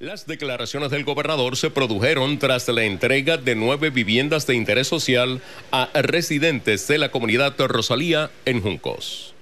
Las declaraciones del gobernador se produjeron tras la entrega de nueve viviendas de interés social a residentes de la comunidad Rosalía en Juncos.